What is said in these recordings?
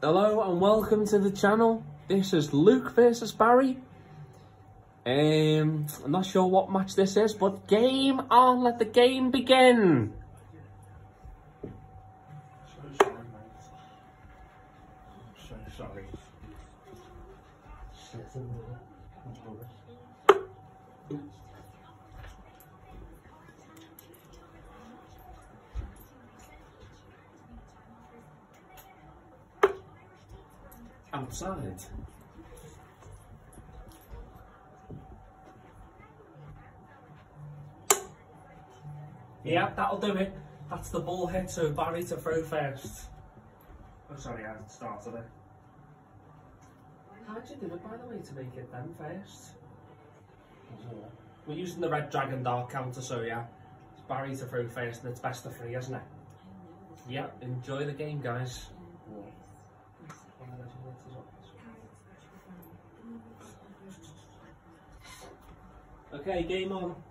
Hello and welcome to the channel. This is Luke versus Barry. Um, I'm not sure what match this is, but game on, let the game begin. Outside. Yeah, that'll do it. That's the ball hit, so Barry to throw first. Oh, sorry, I started it. How'd you do it, by the way, to make it then first? We're using the red dragon dart counter, so yeah. It's Barry to throw first, and it's best of three, isn't it? Yeah, enjoy the game, guys. Okay, game on.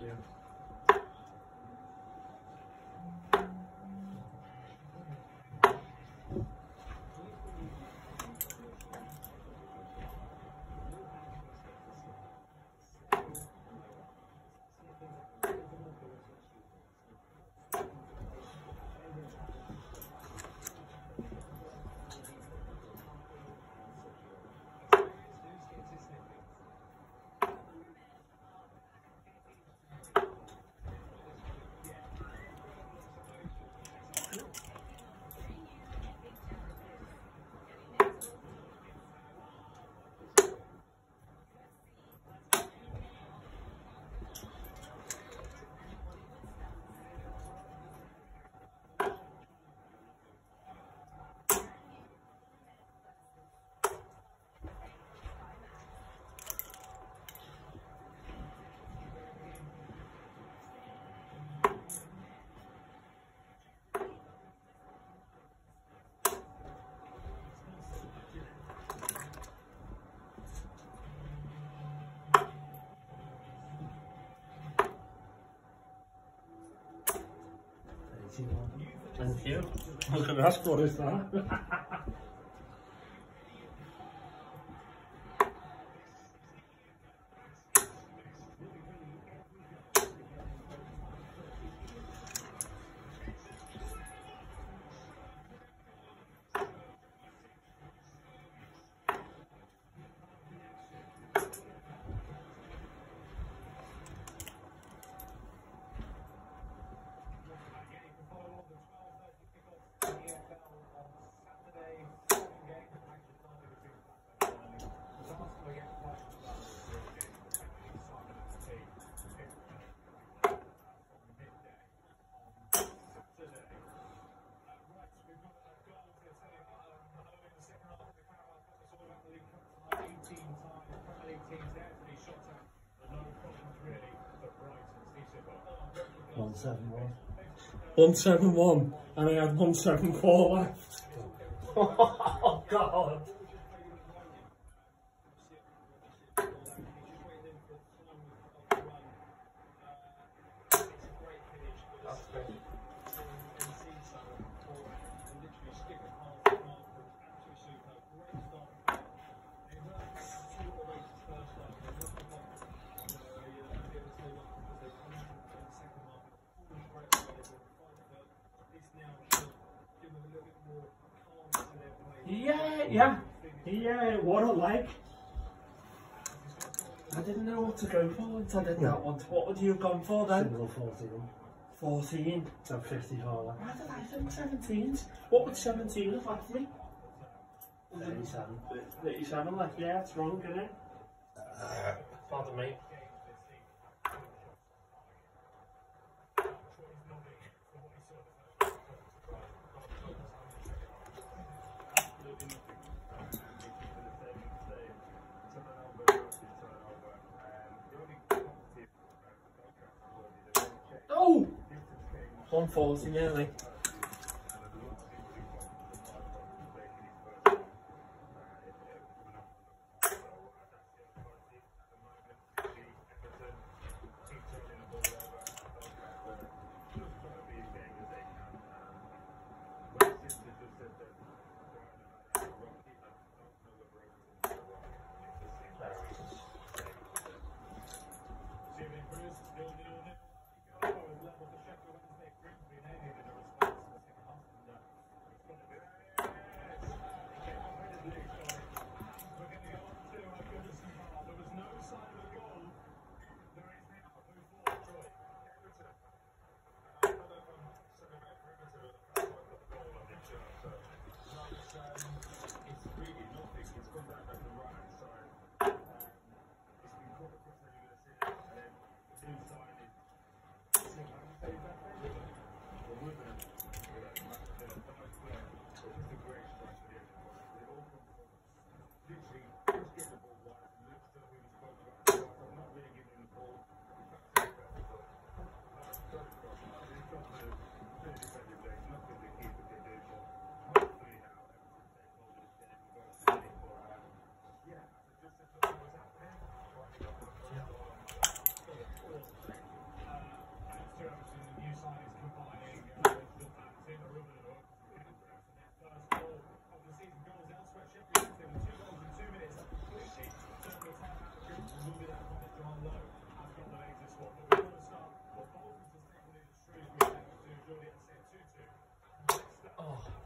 Yeah. Thank you. Look at that, what is that? One seven one. 171 and I had 174 left. Oh god. Yeah, yeah, yeah, what a leg. I didn't know what to go for until I did Yeah. that one. What would you have gone for then? Single 14. 14. So 54 left. Why did I think 17? What would 17 have left me? 37. 37 left, yeah, it's wrong, isn't it? Uh, pardon me. Oh! 140 nearly.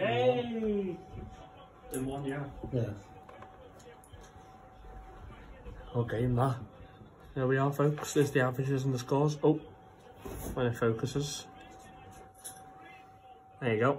Yay! In one, yeah. Yeah. Okay, that. There we are, folks. There's the averages and the scores. Oh, when it focuses. There you go.